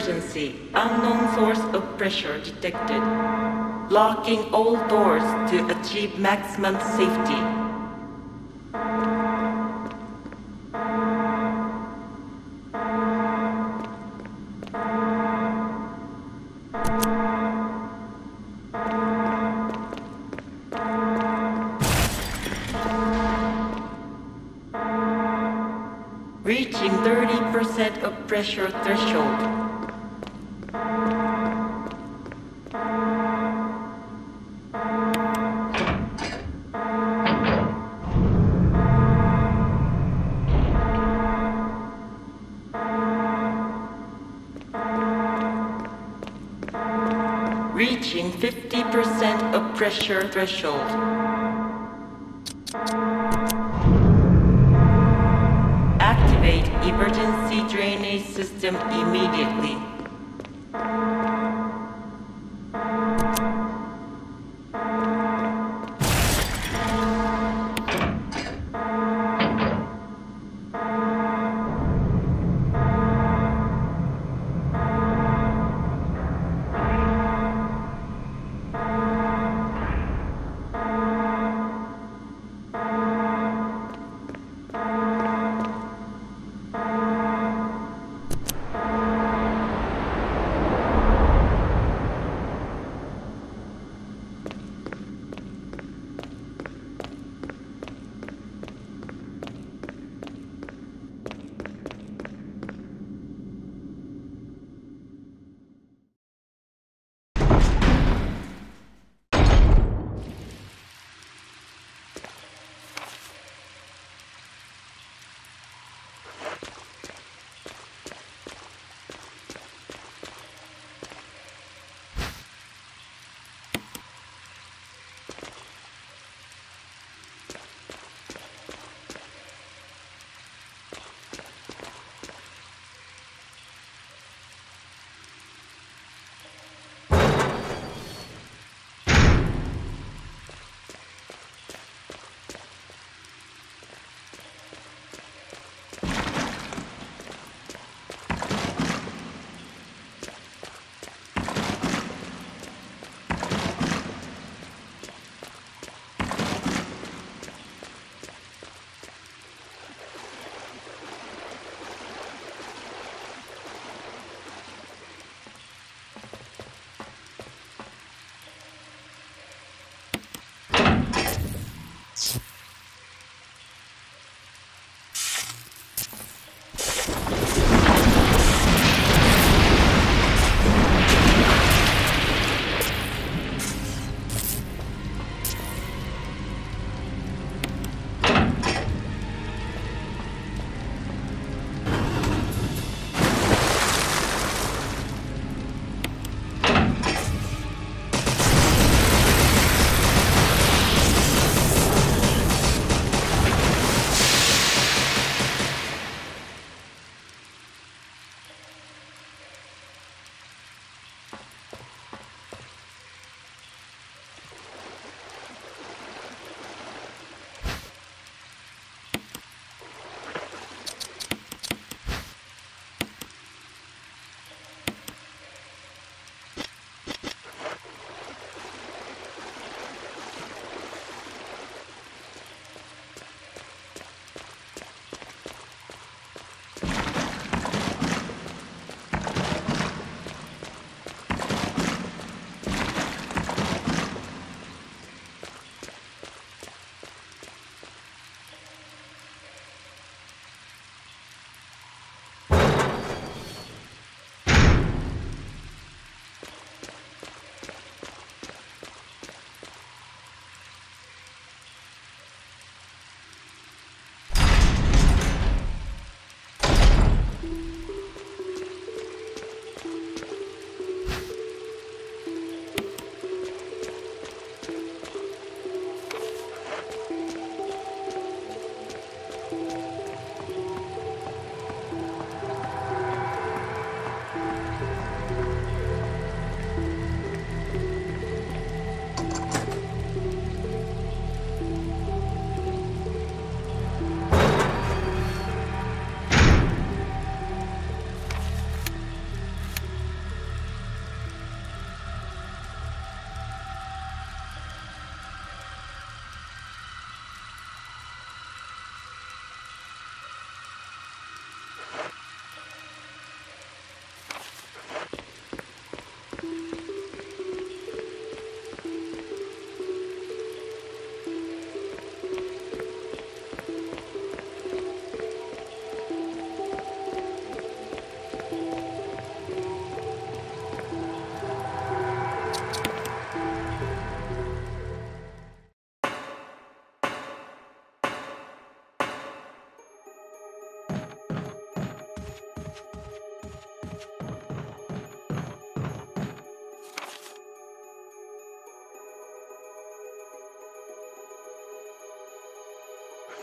Emergency. Unknown source of pressure detected. Locking all doors to achieve maximum safety. Reaching 30% of pressure threshold. Reaching 50% of pressure threshold. Activate emergency drainage system immediately.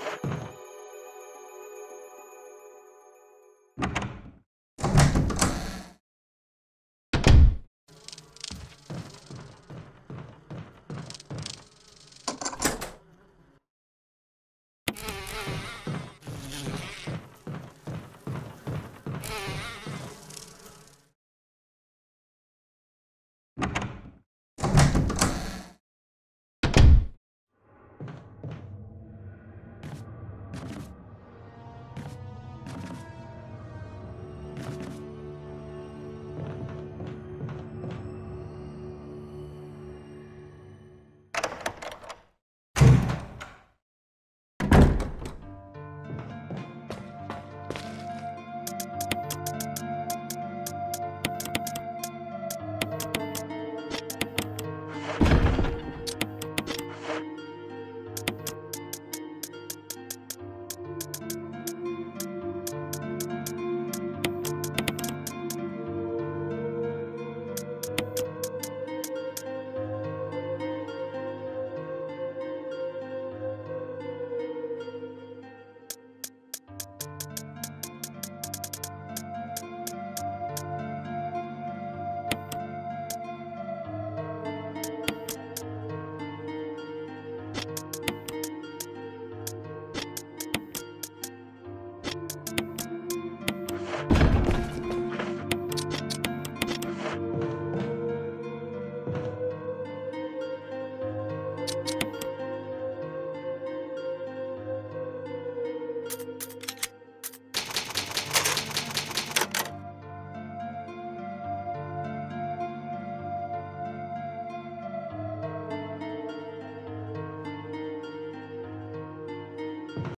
you